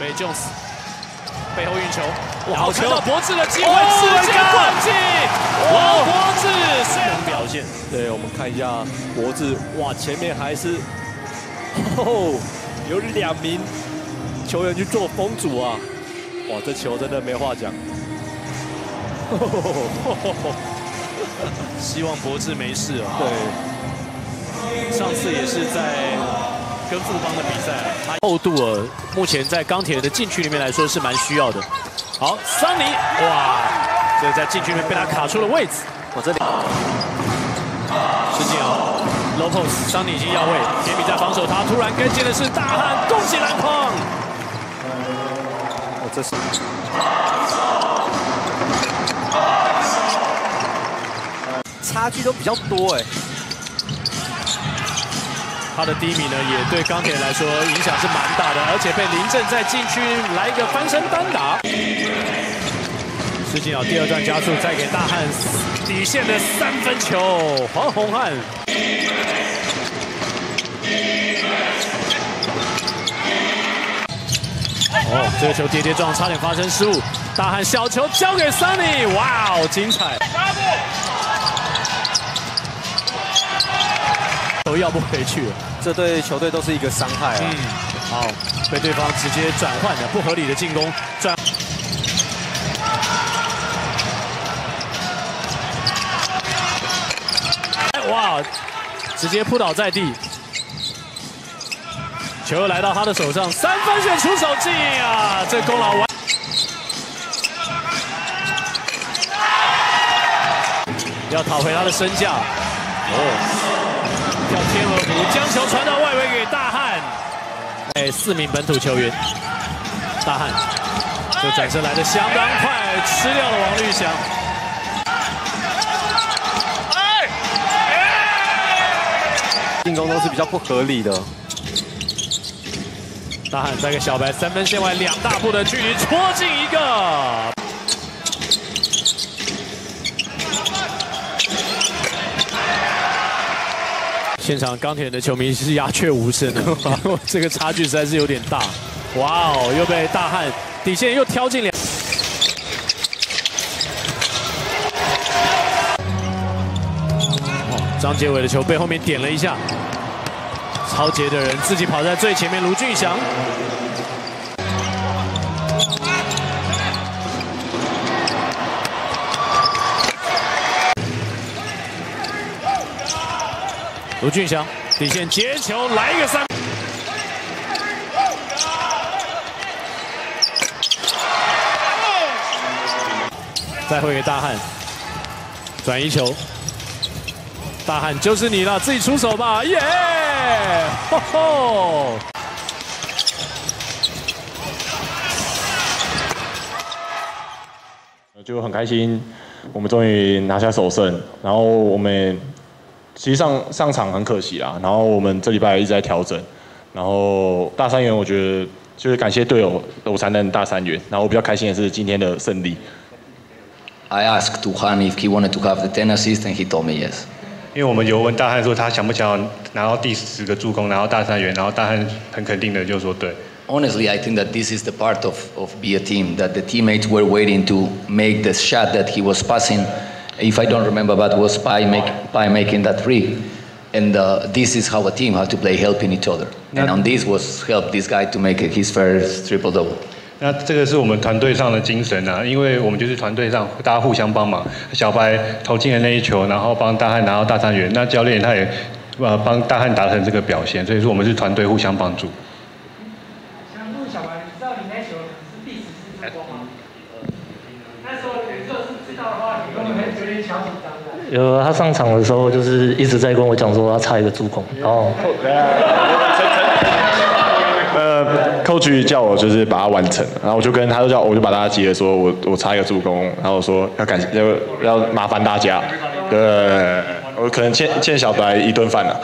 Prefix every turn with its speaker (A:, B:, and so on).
A: 翔，被 Jones 背后运球，然后看到博智的机会，世界冠军，哇，博智能表现。
B: 对，我们看一下脖子，哇，前面还是。哦，有两名球员去做封阻啊，哇，这球真的没话讲。
A: 希望博智没事哦。
B: 对，
A: 上次也是在跟富邦的比赛，他厚度啊，目前在钢铁人的禁区里面来说是蛮需要的。好，桑尼，哇，这在禁区里面被他卡出了位置。
B: 我这里，
A: 施晋尧，low post，桑尼已经要位，田比在防守他，突然跟进的是大汉，恭喜篮筐。
B: 我这是。差距都比较多哎，
A: 他的低迷呢，也对钢铁来说影响是蛮大的，而且被林振在禁区来一个翻身单打。施晋尧第二段加速，再给大汉底线的三分球，黄宏汉。哦，这个球跌跌撞，差点发生失误。大汉小球交给 Sunny，哇哦，精彩！都要不回去了，
B: 这对球队都是一个伤害啊！嗯，
A: 好，被对方直接转换的不合理的进攻转，哇，直接扑倒在地，球来到他的手上，三分线出手进啊！这功劳完，要讨回他的身价，哦。叫天鹅湖将球传到外围给大汉，哎，四名本土球员，大汉这转身来的相当快，吃掉了王绿翔。
B: 进攻都是比较不合理的。
A: 大汉在给小白三分线外两大步的距离戳进一个。现场钢铁人的球迷是鸦雀无声的，这个差距实在是有点大。哇哦，又被大汉底线又挑进两。张杰伟的球被后面点了一下，超杰的人自己跑在最前面，卢俊祥。卢俊祥底线接球来一个三，再会给大汉转移球，大汉就是你了，自己出手吧，耶！吼吼！
C: 就很开心，我们终于拿下首胜，然后我们。其实上上场很可惜啊，然后我们这礼拜一直在调整，然后大三元我觉得就是感谢队友，我才能大三元。然后我比较开心的是今天的胜利。
D: I asked Duhan if he wanted to have the ten assists, and he told me yes.
C: 因为我们有问大汉说他想不想要拿到第十个助攻，拿到大三元，然后大汉很肯定的就说对。
D: Honestly, I think that this is the part of of be a team that the teammates were waiting to make the shot that he was passing. If I don't remember, but was by, make, by making that three. And uh, this is how a team has to play, helping each other. And on this was help this guy to make his first triple double.
C: 那这个是我们团队上的精神啊，因为我们就是团队上大家互相帮忙。小白投进了那一球，然后帮大汉拿到大三元。那教练他也呃帮大汉达成这个表现，所以说我们是团队互相帮助。
E: 想问小白，你知道你那球是第十次助攻吗？那时候你就是知道的话，有点小紧张的。有
F: 他上场的时候，就是一直在跟我讲说他差一个助攻，然后。
C: 呃，coach 叫我就是把它完成，然后我就跟他就叫我就把大家急了，说我我差一个助攻，然后我说要感谢要要麻烦大家，对，我可能欠欠小白一顿饭了。